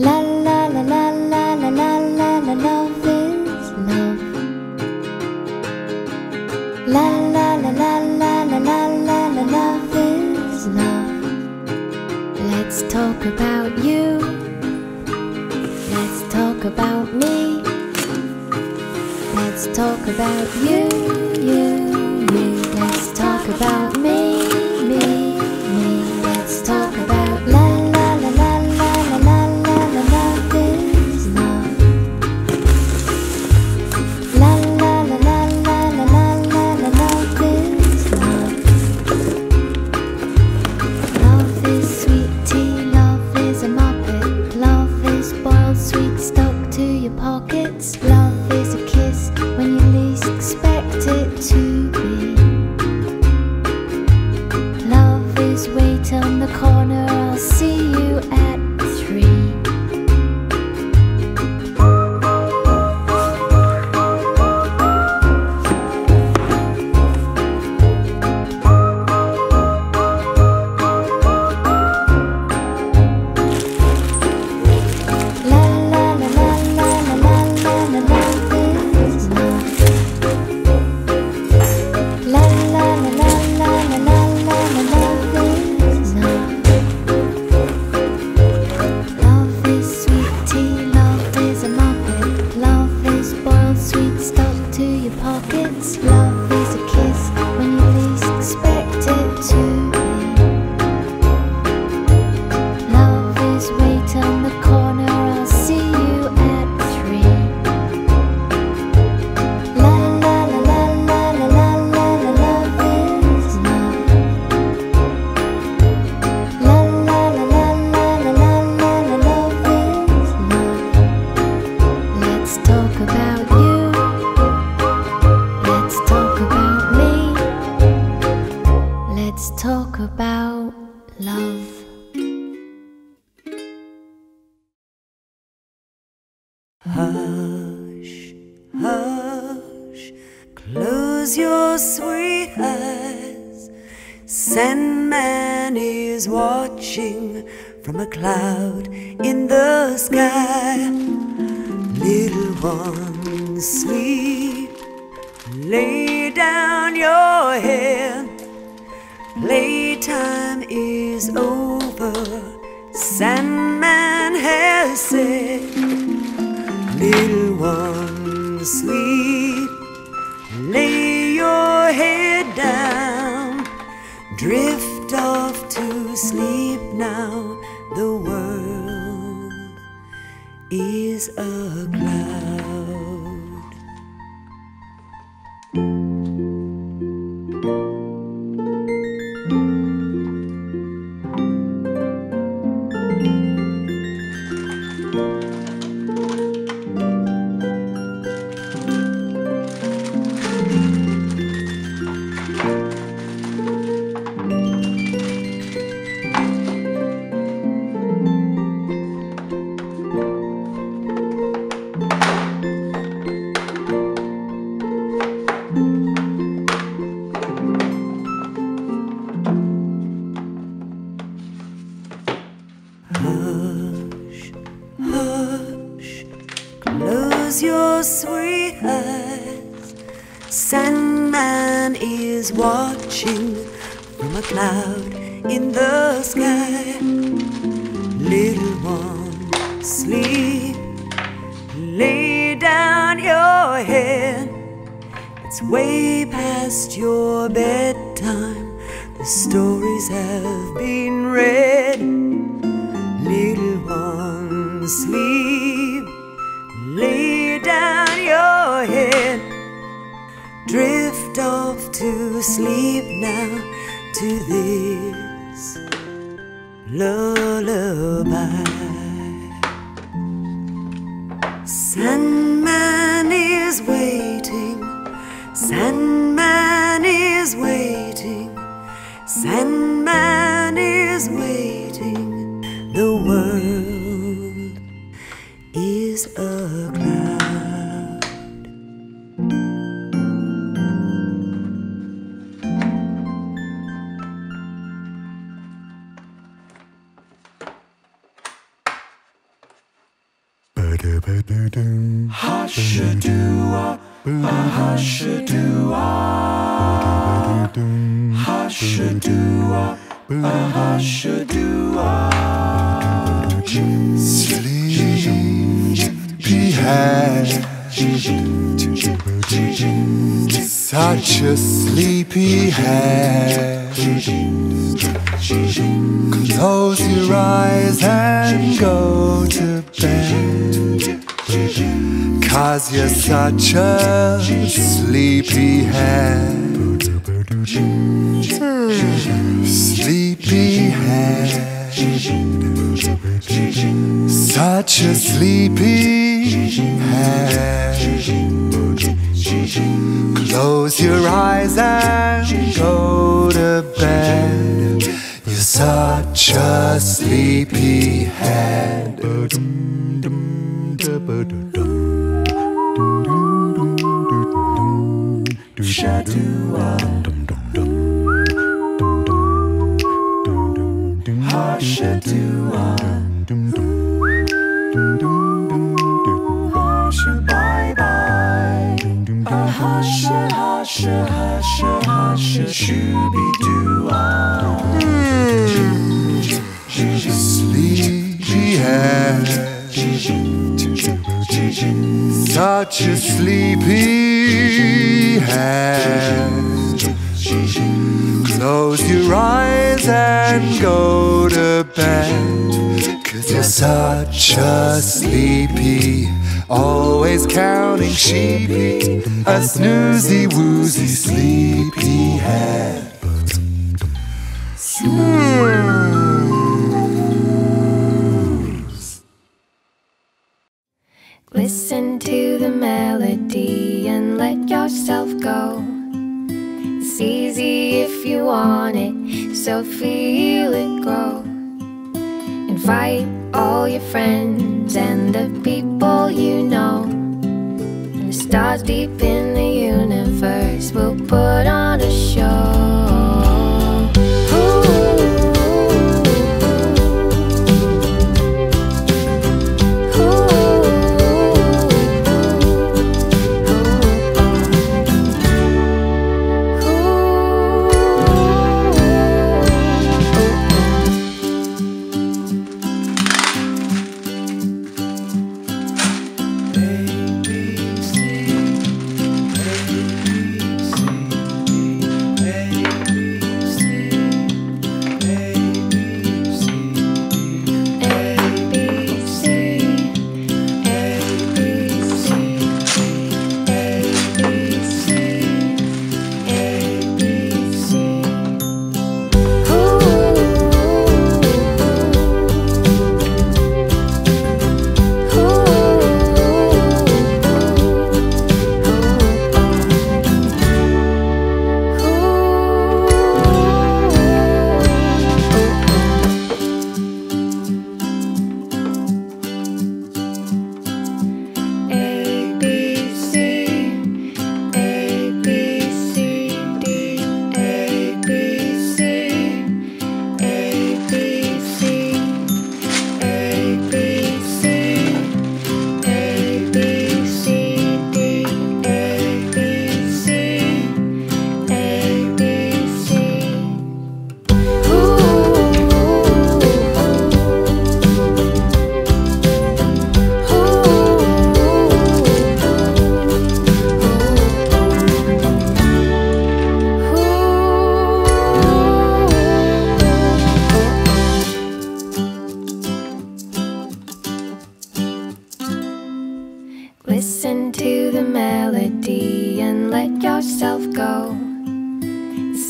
La la la la la la la la la love is love. La la la la la la la la la love is love. Let's talk about you. Let's talk about me. Let's talk about you, you, you. Let's talk about me, close your sweet eyes. Sandman is watching from a cloud in the sky. Little one, sleep, lay down your head. Playtime is over, Sandman has said. Little one, sleep, lay your head down, drift off to sleep now. The world is a cloud. Your sweet. Sandman is watching from a cloud in the sky. Little one, sleep, lay down your head. It's way past your bedtime. The stories have been read. Little one, sleep, Drift off to sleep now to this lullaby. Sandman is waiting, Sandman is waiting, Sandman is waiting. The world Hush-a-doo-ah, hush-a-doo-ah, hush-a-doo-ah, hush-a-doo-ah. Sleepyhead. Such a sleepy head. Close your eyes and go to bed. Cause you're such a sleepy head. Sleepy head. Such a sleepy head. Close your eyes and go to bed. You're such a sleepy head. Bye-bye. Such a sleepy head. Close your eyes and go to bed. Cause you're such a sleepy, always counting sheepy, a snoozy woozy sleepy head. Hmm. Listen to the melody and let yourself go. It's easy if you want it, so feel it grow. Invite all your friends and the people you know. And the stars deep in the universe will put on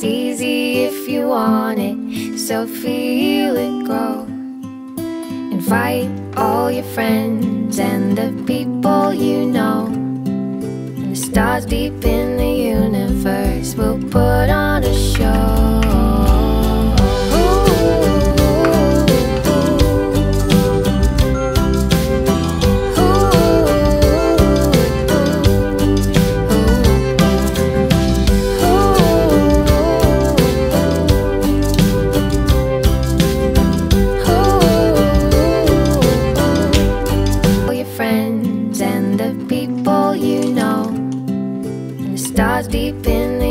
It's easy if you want it, so feel it grow. Invite all your friends and the people you know. And the stars deep in the universe will put on stars deep in the